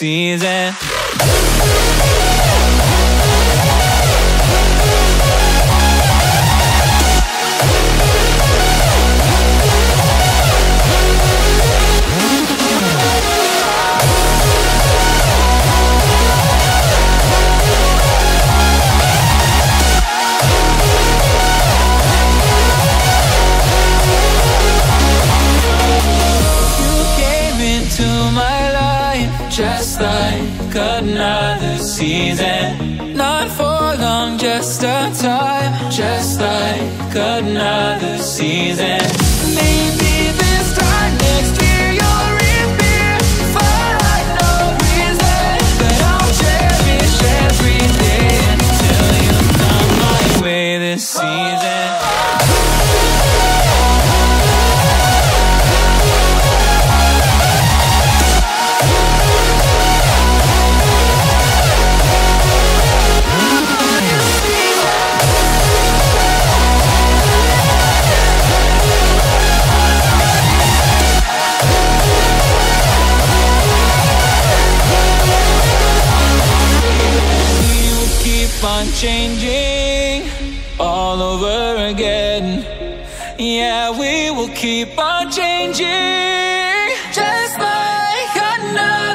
Season. Just like another season. Not for long, just a time, just like another season. Maybe this time next year you'll reappear for no reason. But I'll cherish every day until you come my way this season. changing all over again. Yeah, we will keep on changing, just like I.